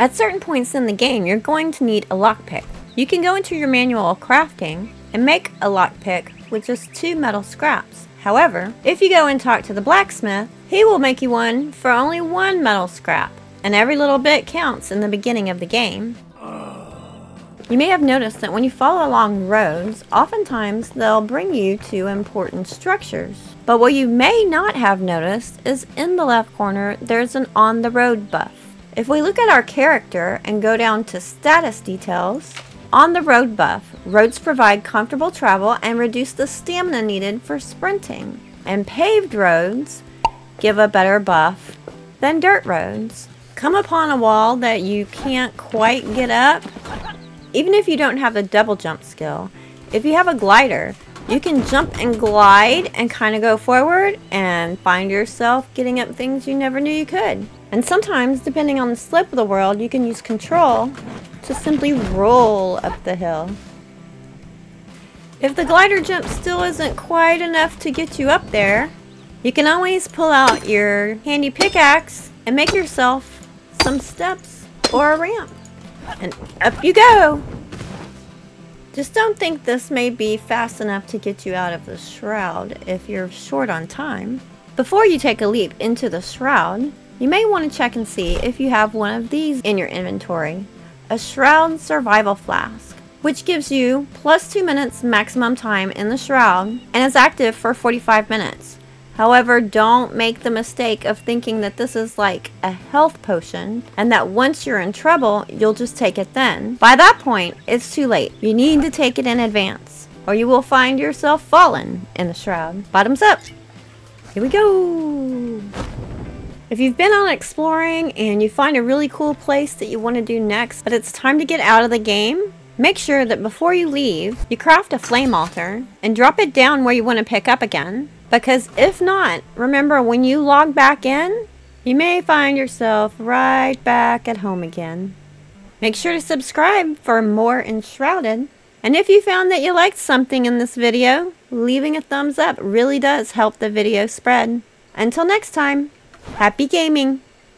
At certain points in the game, you're going to need a lockpick. You can go into your manual of crafting and make a lockpick with just two metal scraps. However, if you go and talk to the blacksmith, he will make you one for only one metal scrap, and every little bit counts in the beginning of the game. You may have noticed that when you follow along roads, oftentimes they'll bring you to important structures. But what you may not have noticed is in the left corner there's an on the road buff. If we look at our character and go down to status details, on the road buff, roads provide comfortable travel and reduce the stamina needed for sprinting. And paved roads give a better buff than dirt roads. Come upon a wall that you can't quite get up, even if you don't have the double jump skill, if you have a glider, you can jump and glide and kind of go forward and find yourself getting up things you never knew you could. And sometimes, depending on the slope of the world, you can use control to simply roll up the hill. If the glider jump still isn't quite enough to get you up there, you can always pull out your handy pickaxe and make yourself some steps or a ramp. And up you go! Just don't think this may be fast enough to get you out of the shroud if you're short on time. Before you take a leap into the shroud, you may want to check and see if you have one of these in your inventory. A Shroud Survival Flask, which gives you plus 2 minutes maximum time in the shroud and is active for 45 minutes. However, don't make the mistake of thinking that this is like a health potion and that once you're in trouble, you'll just take it then. By that point, it's too late. You need to take it in advance or you will find yourself fallen in the shroud. Bottoms up. Here we go. If you've been on exploring and you find a really cool place that you want to do next, but it's time to get out of the game, make sure that before you leave, you craft a flame altar and drop it down where you want to pick up again. Because if not, remember when you log back in, you may find yourself right back at home again. Make sure to subscribe for more Enshrouded. And if you found that you liked something in this video, leaving a thumbs up really does help the video spread. Until next time, happy gaming!